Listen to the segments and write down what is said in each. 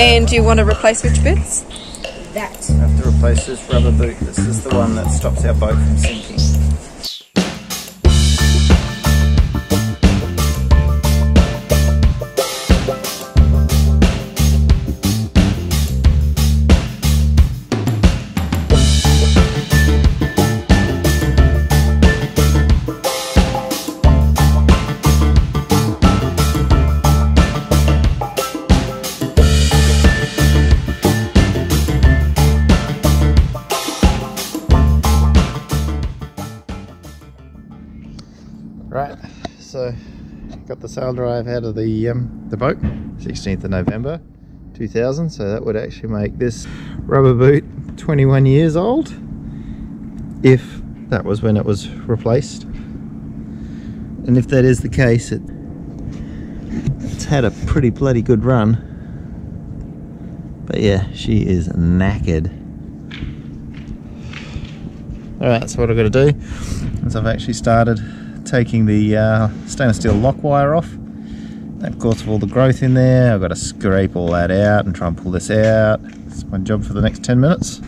And you want to replace which bits? That. I have to replace this rubber boot. This is the one that stops our boat from sinking. Got the sail drive out of the um, the boat, 16th of November 2000. So that would actually make this rubber boot 21 years old, if that was when it was replaced. And if that is the case, it, it's had a pretty bloody good run. But yeah, she is knackered. Alright, so what I've got to do is I've actually started taking the uh, stainless steel lock wire off. Of course, with all the growth in there, I've got to scrape all that out and try and pull this out. It's my job for the next 10 minutes.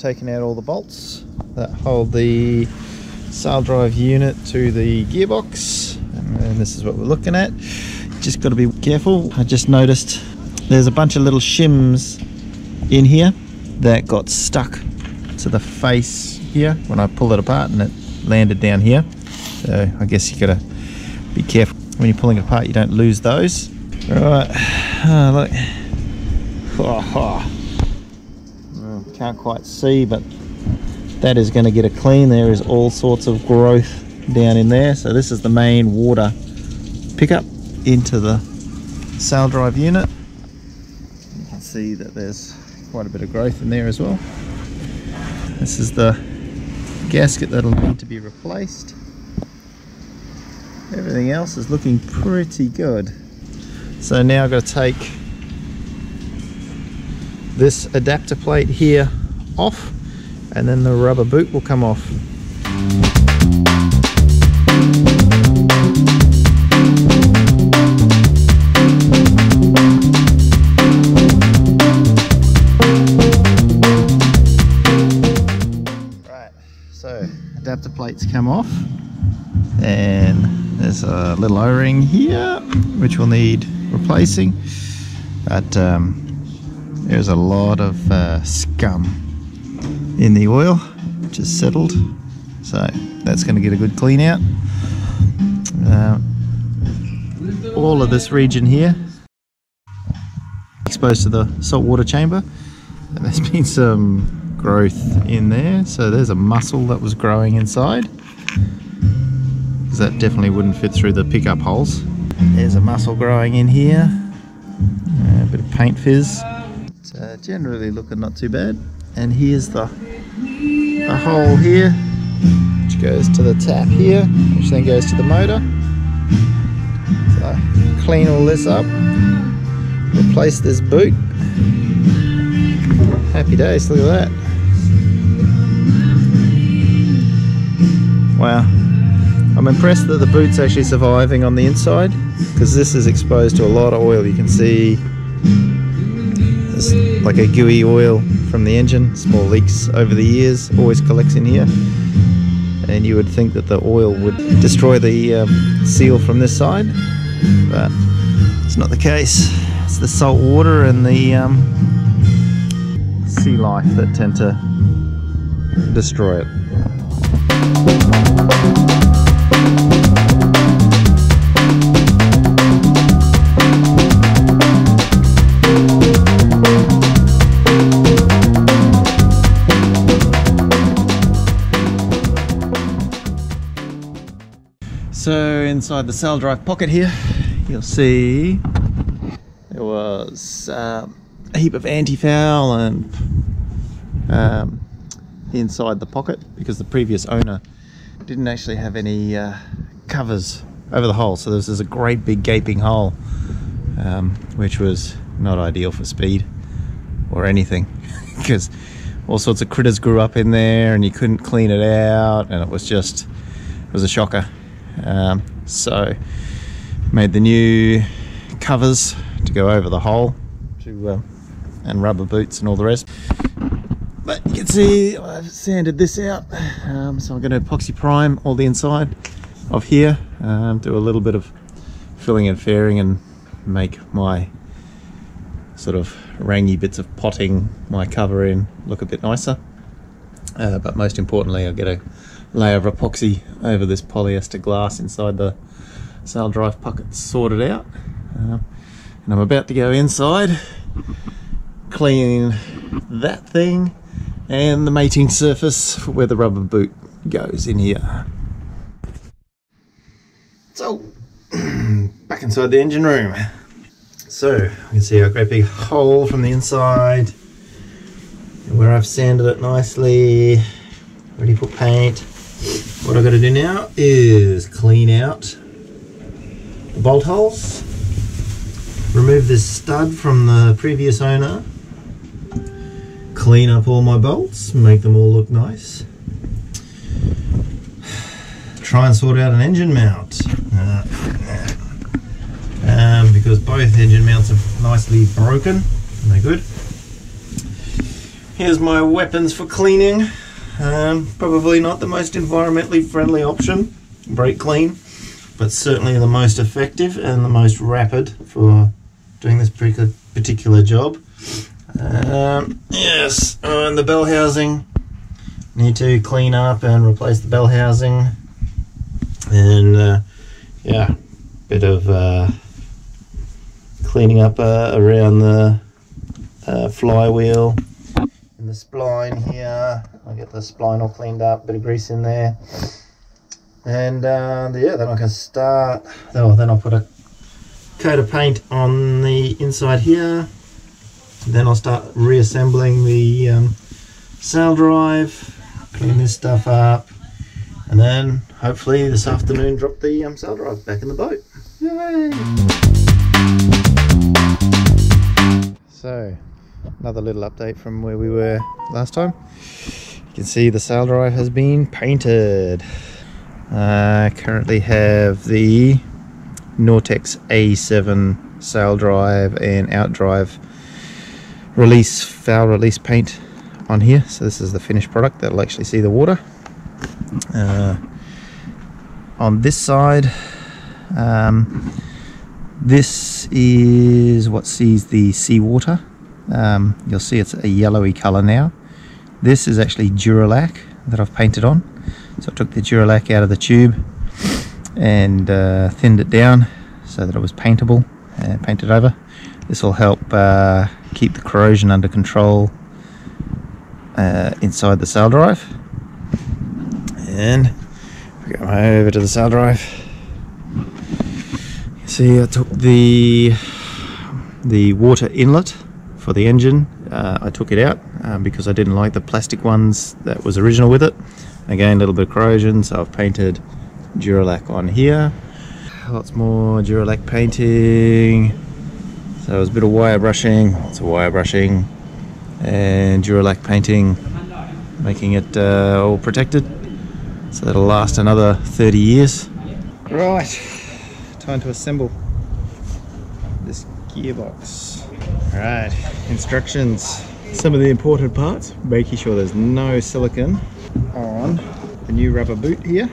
Taken out all the bolts that hold the sail drive unit to the gearbox and this is what we're looking at. Just got to be careful. I just noticed there's a bunch of little shims in here that got stuck to the face here when I pulled it apart and it landed down here. So I guess you got to be careful when you're pulling it apart you don't lose those. Right, oh, look. Oh, oh. Can't quite see, but that is going to get a clean. There is all sorts of growth down in there. So this is the main water pickup into the sail drive unit. You can see that there's quite a bit of growth in there as well. This is the gasket that'll need to be replaced. Everything else is looking pretty good. So now I've got to take this adapter plate here off and then the rubber boot will come off. Right, so adapter plates come off and there's a little o-ring here which will need replacing but um, there's a lot of uh, scum in the oil which is settled. So that's going to get a good clean out. Uh, all of this region here exposed to the saltwater chamber. And there's been some growth in there. So there's a mussel that was growing inside. Because that definitely wouldn't fit through the pickup holes. There's a mussel growing in here. A bit of paint fizz uh, generally looking not too bad. And here's the, the hole here which goes to the tap here which then goes to the motor. So clean all this up replace this boot. Happy days look at that. Wow. I'm impressed that the boot's actually surviving on the inside because this is exposed to a lot of oil. You can see there's like a gooey oil from the engine small leaks over the years always collects in here. And you would think that the oil would destroy the um, seal from this side but it's not the case. It's the salt water and the um, sea life that tend to destroy it So inside the sail drive pocket here, you'll see there was um, a heap of anti-foul and um, inside the pocket because the previous owner didn't actually have any uh, covers over the hole. So this is a great big gaping hole um, which was not ideal for speed or anything because all sorts of critters grew up in there and you couldn't clean it out and it was just it was a shocker um, so made the new covers to go over the hole to uh, and rubber boots and all the rest. But you can see I've sanded this out. Um, so I'm going to epoxy prime all the inside of here um, do a little bit of filling and fairing and make my sort of rangy bits of potting my cover in look a bit nicer. Uh, but most importantly I'll get a layer of epoxy over this polyester glass inside the sail drive pocket sorted out uh, and I'm about to go inside clean that thing and the mating surface where the rubber boot goes in here. So, back inside the engine room. So, you can see a great big hole from the inside where I've sanded it nicely, ready for paint. What I've got to do now is clean out the bolt holes, remove this stud from the previous owner clean up all my bolts, make them all look nice. Try and sort out an engine mount. Um, because both engine mounts are nicely broken. They're good. Here's my weapons for cleaning. Um, probably not the most environmentally friendly option, brake clean, but certainly the most effective and the most rapid for doing this particular job. Um, yes, and the bell housing. Need to clean up and replace the bell housing. And uh, yeah, bit of uh, cleaning up uh, around the uh, flywheel and the spline here. I'll get the spline all cleaned up, bit of grease in there. And uh, yeah, then I can start. Oh, then I'll put a coat of paint on the inside here then I'll start reassembling the um, sail drive, clean this stuff up, and then hopefully this afternoon drop the um, sail drive back in the boat. Yay! So, another little update from where we were last time. You can see the sail drive has been painted. I currently have the Nautix A7 sail drive and outdrive release foul release paint on here so this is the finished product that'll actually see the water uh, on this side um, this is what sees the seawater um, you'll see it's a yellowy color now this is actually Duralac that I've painted on so I took the Duralac out of the tube and uh, thinned it down so that it was paintable and painted over this will help uh, keep the corrosion under control uh, inside the sail drive. And we go over to the sail drive. You see, I took the the water inlet for the engine. Uh, I took it out um, because I didn't like the plastic ones that was original with it. Again, a little bit of corrosion, so I've painted Duralac on here. Lots more Duralac painting. So it was a bit of wire brushing, lots of wire brushing and Duralac painting, making it uh, all protected. So that'll last another 30 years. Right, time to assemble this gearbox. Alright, instructions. Some of the important parts, making sure there's no silicone on the new rubber boot here.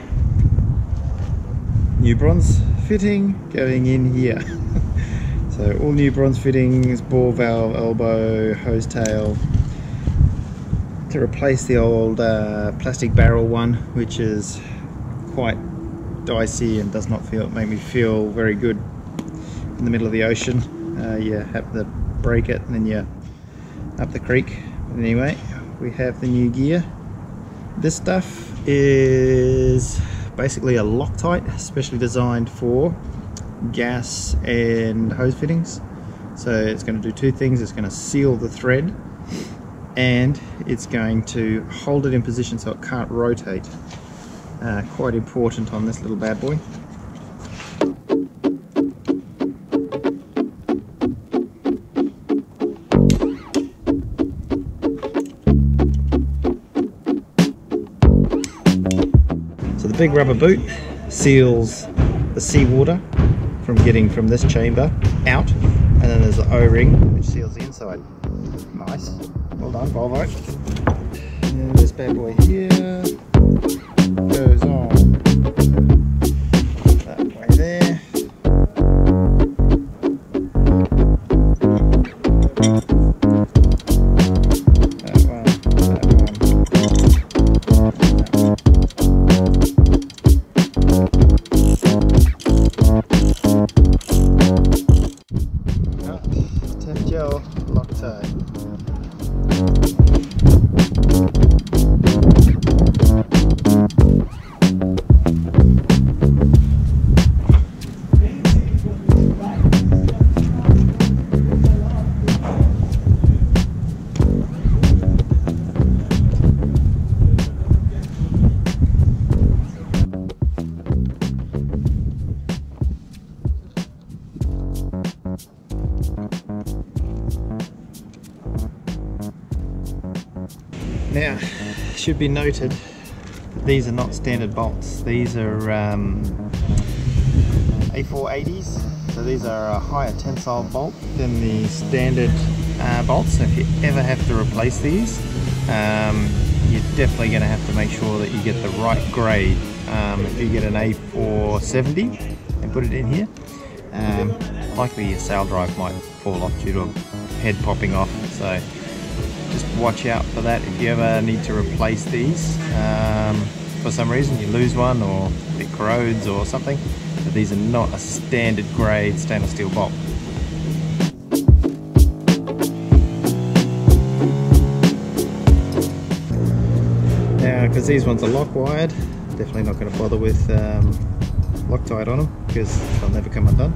New bronze fitting going in here. So all new bronze fittings, ball valve, elbow, hose tail to replace the old uh, plastic barrel one which is quite dicey and does not feel make me feel very good in the middle of the ocean. Uh, you have to break it and then you up the creek. But anyway, we have the new gear. This stuff is basically a Loctite, specially designed for gas and hose fittings. So it's going to do two things. It's going to seal the thread and it's going to hold it in position so it can't rotate. Uh, quite important on this little bad boy. Big rubber boot seals the seawater from getting from this chamber out and then there's the O-ring which seals the inside. Nice. Well done Volvo. And this bad boy here goes on should be noted these are not standard bolts. These are um, A480s, so these are a higher tensile bolt than the standard uh, bolts. If you ever have to replace these, um, you're definitely going to have to make sure that you get the right grade. Um, if you get an A470 and put it in here, um, likely your sail drive might fall off due to a head popping off. So just watch out for that if you ever need to replace these. Um, for some reason you lose one or it corrodes or something but these are not a standard grade stainless steel bolt. Now because these ones are lock wired definitely not going to bother with um, Loctite on them because they'll never come undone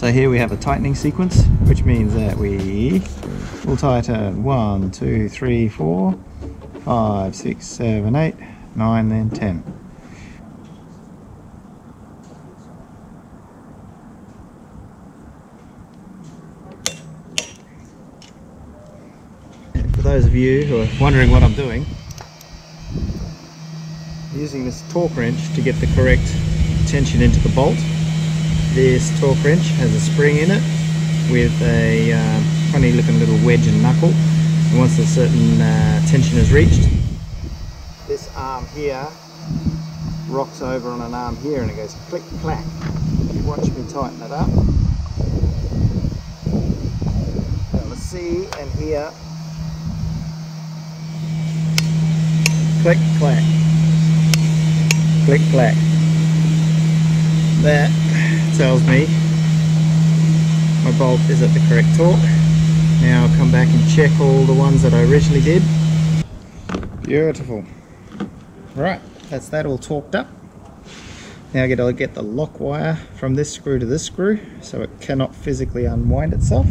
So here we have a tightening sequence, which means that we will tighten one, two, three, four, five, six, seven, eight, nine, then 10. For those of you who are wondering what I'm doing, using this torque wrench to get the correct tension into the bolt. This torque wrench has a spring in it with a uh, funny looking little wedge and knuckle. And once a certain uh, tension is reached, this arm here rocks over on an arm here and it goes click clack. You watch me tighten it up, let's see and hear click clack, click clack. That tells me my bolt is at the correct torque. Now I'll come back and check all the ones that I originally did. Beautiful. Right, that's that all torqued up. Now I get to get the lock wire from this screw to this screw so it cannot physically unwind itself.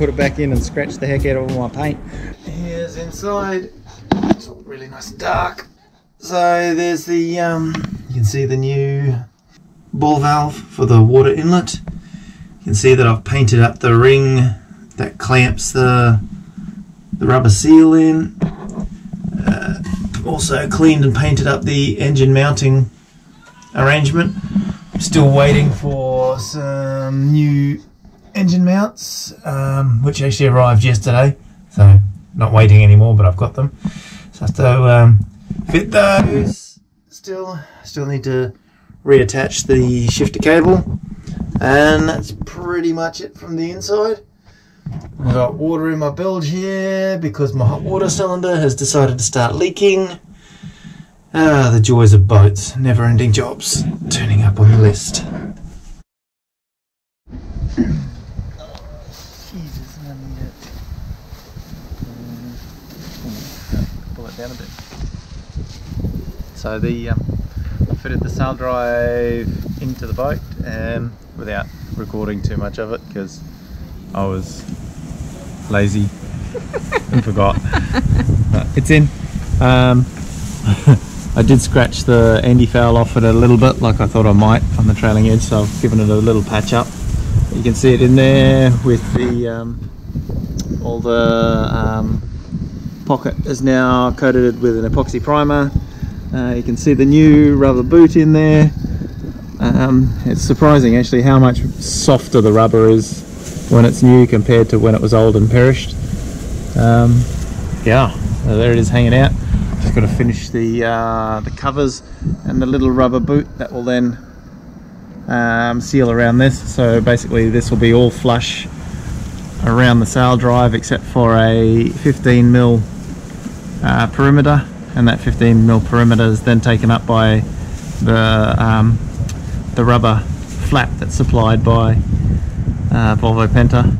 Put it back in and scratch the heck out of all my paint. Here's inside. It's all really nice and dark. So there's the, um, you can see the new ball valve for the water inlet. You can see that I've painted up the ring that clamps the, the rubber seal in. Uh, also cleaned and painted up the engine mounting arrangement. Still waiting for some new engine mounts, um, which actually arrived yesterday. So not waiting anymore, but I've got them. So I have to um, fit those. Still, still need to reattach the shifter cable, and that's pretty much it from the inside. I've got water in my bilge here because my hot water cylinder has decided to start leaking. Ah, the joys of boats, never ending jobs, turning up on the list. Jesus, I need it. Pull it down a bit. So the um, I fitted the sail drive into the boat um, without recording too much of it because I was lazy and forgot. But it's in. Um, I did scratch the anti-foul off it a little bit like I thought I might on the trailing edge so I've given it a little patch up. You can see it in there with the um, all the um, pocket is now coated with an epoxy primer. Uh, you can see the new rubber boot in there. Um, it's surprising actually how much softer the rubber is when it's new compared to when it was old and perished. Um, yeah, so there it is hanging out. Just got to finish the uh, the covers and the little rubber boot that will then um, seal around this. So basically this will be all flush around the sail drive except for a 15 mil uh, perimeter and that 15 mil perimeter is then taken up by the um, the rubber flap that's supplied by uh, Volvo Penta